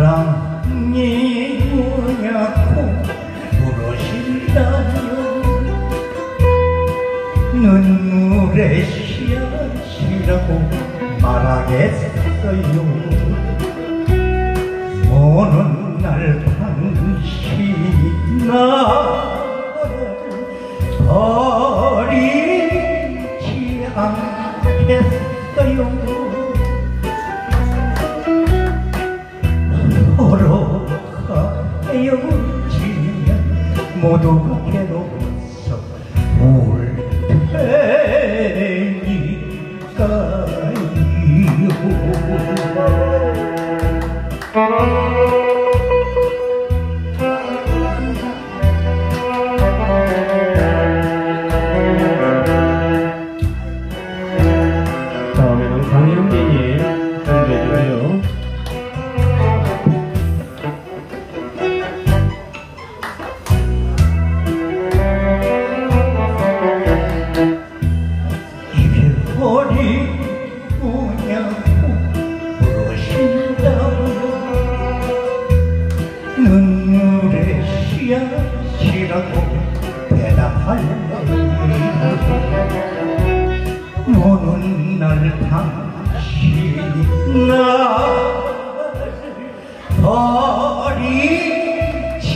사랑이 뭐냐고 물으신다면 눈물의 씨앗이라고 말하겠어요. 모는 날 반시 나를 버리지 않겠어요? 모두가 괴로워서 울 테니까요 다음에는 강영진이 준비해주세요. 눈물의 씨앗이라고 대답할래요 오는 날 당신이 나를 버리지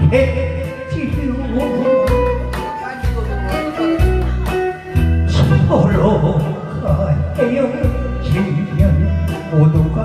않겠지요. 서로가 헤어지면 모두가